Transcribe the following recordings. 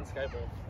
Give me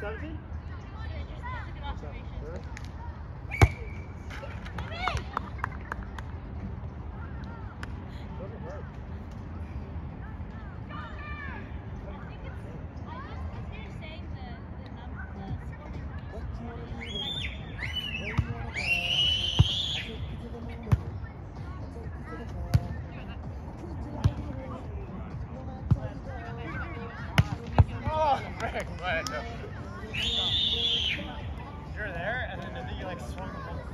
15 17? You're there, and then I think you like swung the whole thing.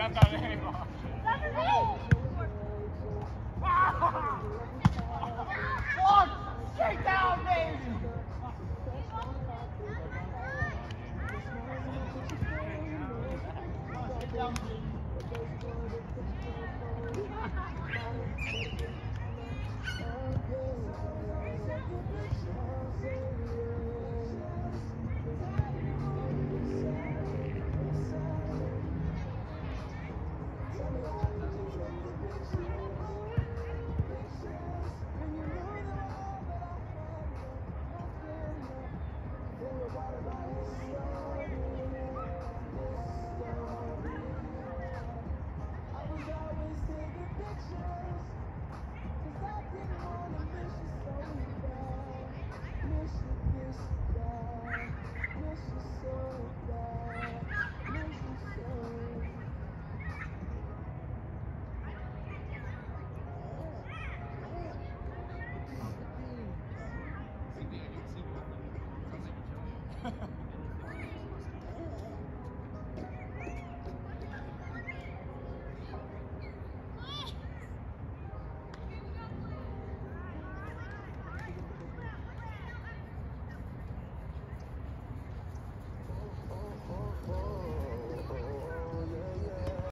なんね今